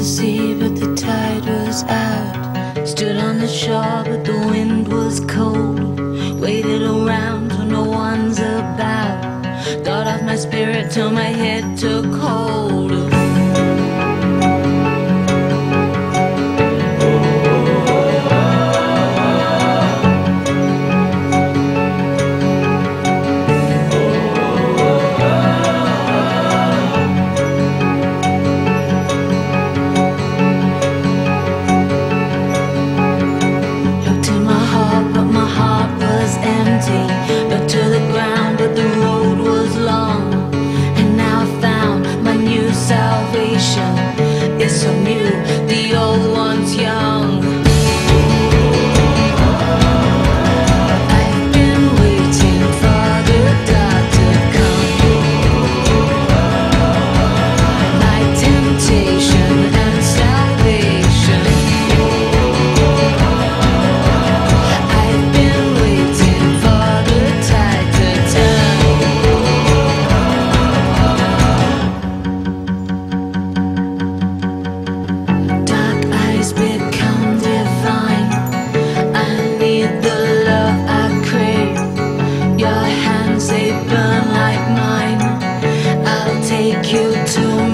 the sea, but the tide was out. Stood on the shore, but the wind was cold. Waited around till no one's about. Got off my spirit till my head took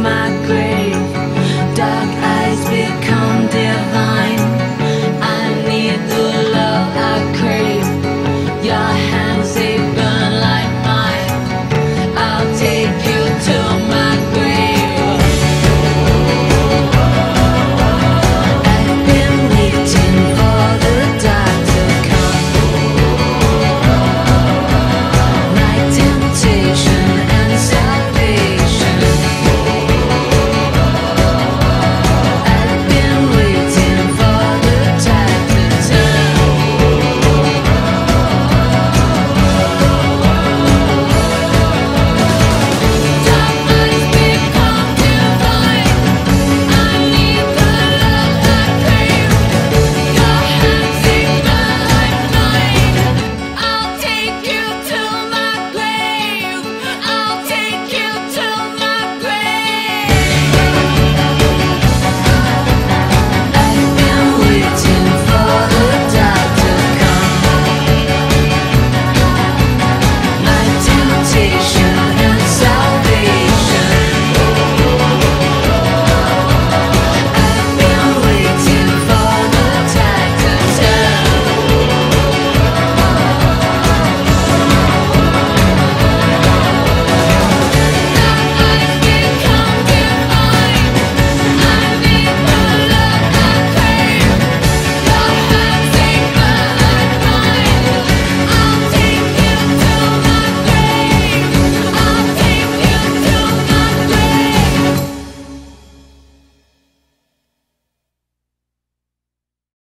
my grave.